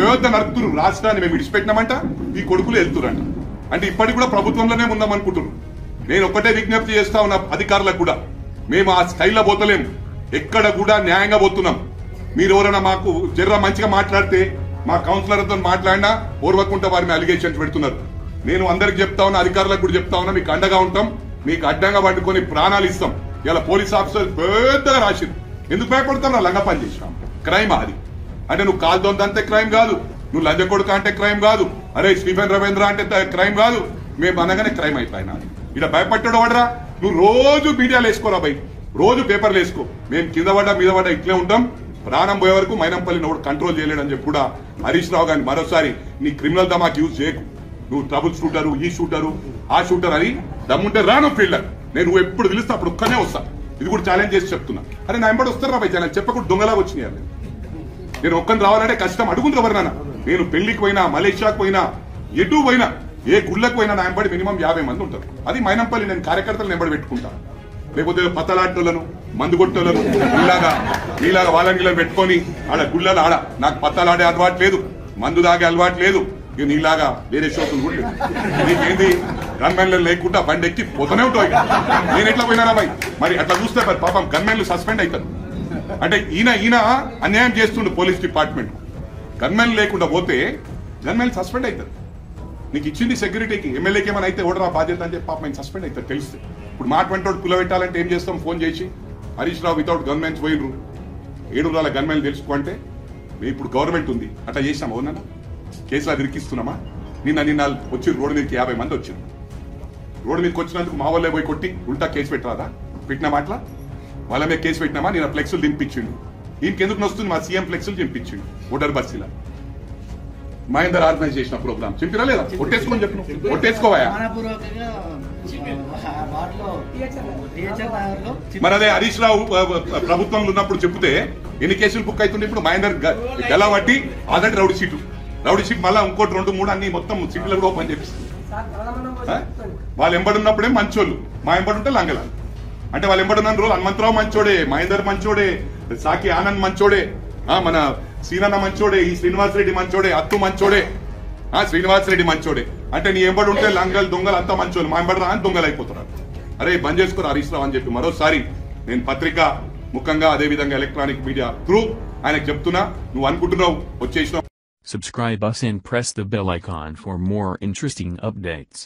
పెద్ద నడుపుతున్నారు రాష్ట్రాన్ని మేము విడిచిపెట్టినామంట ఈ కొడుకులు వెళ్తురంట. అంటే ఇప్పటికి కూడా ప్రభుత్వంలోనే ఉందాం అనుకుంటున్నారు నేను ఒక్కటే విజ్ఞప్తి చేస్తా ఉన్న అధికారులకు కూడా. మేము ఆ స్టైల్లో పోతలేము. ఎక్కడ కూడా న్యాయంగా పోతున్నాం. మీరు ఎవరైనా మాకు జర్ర మంచిగా మాట్లాడితే మా కౌన్సిలర్తో మాట్లాడినా ఓర్వకుండా వారిని అలిగేషన్స్ పెడుతున్నారు. నేను అందరికి చెప్తా ఉన్నా అధికారులకు కూడా చెప్తా ఉన్నా మీకు అండగా ఉంటాం. మీకు అడ్డంగా పట్టుకొని ప్రాణాలు ఇస్తాం. ఇలా పోలీస్ ఆఫీసర్ పెద్దగా రాసింది. ఎందుకు భయపడతాం నా లంగ పని చేసినాం. క్రైమ్ అది. అంటే నువ్వు కాలు అంటే క్రైమ్ కాదు. నువ్వు లంజ కొడుక అంటే క్రైమ్ కాదు. అరే స్టీఫెన్ రవీంద్ర అంటే క్రైమ్ కాదు. మేము అనగానే క్రైమ్ అయిపోయినా. ఇలా భయపడ్డాడు వాడరా. నువ్వు రోజు మీడియాలు వేసుకోరా బై రోజు పేపర్లు వేసుకో. మేము కింద పడ్డా మీద పడ్డా ఇట్లే ఉంటాం. ప్రాణం పోయే వరకు మైనంపల్లి నోడు కంట్రోల్ చేయలేడని చెప్పి కూడా హరీష్ రావు గారిని మరోసారి నీ క్రిమినల్ దమాకి యూజ్ చేయకు. నువ్వు ట్రబుల్ షూటరు ఈ షూటరు ఆ షూటర్ అని దమ్ముంటే రాను ఫీల్డర్. నేను నువ్వు ఎప్పుడు పిలుస్తా అప్పుడు ఒక్కనే వస్తా. ఇది కూడా ఛాలెంజ్ చేసి చెప్తున్నా. అరే నా ఎంబడి వస్తారా బై ఛాలెంజ్ చెప్పకుండా దొంగలాగా వచ్చినాయి నేను ఒక్కని రావాలంటే కష్టం అడుగుంది ఎవరినైనా నేను పెళ్ళికి పోయినా మలేషియాకు పోయినా ఎటు పోయినా ఏ గుళ్ళకు పోయినా నా ఎంబడి మినిమం యాభై మంది ఉంటారు. అది మైనంపల్లి నేను కార్యకర్తలు ఎంబడి పెట్టుకుంటా. లేకపోతే పత్తలాటోళ్ళను మందు కొట్టోళ్ళను ఇలాగా ఇలాగా వాళ్ళని ఇలా పెట్టుకొని ఆడ గుళ్ళలు ఆడ. నాకు పత్తలాడే అలవాటు లేదు మందు తాగే అలవాటు లేదు ఇక నీలాగా వేరే షోకులు కూడా లేదు. నీకేంది? గన్మెన్లు లేకుండా బండి ఎక్కి పోతూనే ఉంటావు నేను ఎట్లా పోయినారా బాయ్ మరి అట్లా చూస్తే మరి పాపం గన్మెన్లు సస్పెండ్ అవుతారు. అంటే ఈయన ఈయన అన్యాయం చేస్తుండు పోలీస్ డిపార్ట్మెంట్. గన్మెన్ లేకుండా పోతే గన్మెన్ సస్పెండ్ అవుతారు నీకు ఇచ్చింది సెక్యూరిటీకి ఎమ్మెల్యేకి ఏమైనా అయితే ఓడరా బాధ్యత అని చెప్పి పాప ఆయన సస్పెండ్ అవుతారు తెలిస్తే. ఇప్పుడు మాట వెంటోడు కులబెట్టాలంటే ఏం చేస్తాం? ఫోన్ చేసి హరీష్ రావు వితౌట్ గన్మెన్స్ పోయినరు ఏడు వందల గన్మెన్ తెలుసుకో అంటే మేము ఇప్పుడు గవర్నమెంట్ ఉంది. అట్లా చేసినాం అవునా కేసులు అది ఇరికిస్తున్నామా నిన్న నిన్న వచ్చి రోడ్డు మీదకి యాభై మంది వచ్చారు. రోడ్డు మీదకి వచ్చినందుకు మా వాళ్ళే పోయి కొట్టి ఉల్టా కేసు పెట్టరాదా? పెట్టిన మాటలా? వాళ్ళ మీద కేసు పెట్టినామా? నేను ఫ్లెక్సులు దింపించిండు. ఈయనకి ఎందుకు వస్తుంది మా సీఎం ఫ్లెక్సులు దింపించిండు. ఓటర్ బస్సులా మహేందర్ ఆర్గనైజ్ చేసిన ప్రోగ్రామ్. చెప్పిరా లేదా? ఒట్టేసుకోని చెప్పిన ఒట్టేసుకోవా మనపూర్వకంగా ఆ, వాటిలో టీహెచ్ఆర్ నగర్లో మరి అదే హరీష్ రావు ప్రభుత్వంలో ఉన్నప్పుడు చెప్తే ఎన్ని కేసులు బుక్ అవుతుండే? ఇప్పుడు మహేందర్ గ- గెలవట్టి already rowdy seat rowdy seat మళ్ళీ ఇంకోటి రెండు మూడు అన్ని మొత్తం సీట్లు కూడా ఓపెన్ చేపిస్తుంది? వాళ్ళు ఎంబడున్నప్పుడే మంచోళ్ళు. మా ఎంబడుంటే లంగలాలు అంటే వాళ్ళు ఎంబడున్న రోజులు హనుమంతరావు మంచోడే మహేందర్ మంచోడే సాకి ఆనంద్ మంచోడే మన సీనన్న మంచోడే ఈ శ్రీనివాస్ రెడ్డి మంచోడే అత్తు మంచోడే ఆ శ్రీనివాస్ రెడ్డి మంచోడే. అంటే నీ ఎంబడి ఉంటే లంగలు దొంగలు అంతా మంచోళ్ళు. మా ఎంబడి రా అని దొంగలు అయిపోతున్నారు. అరే బంద్ చేసుకోరు హరీష్ రావు అని చెప్పి మరోసారి నేను పత్రిక ముఖంగా అదే విధంగా ఎలక్ట్రానిక్ మీడియా త్రూ ఆయనకు చెప్తున్నా. నువ్వు అనుకుంటున్నావు వచ్చేసినావు. Subscribe us and press the bell icon for more interesting updates.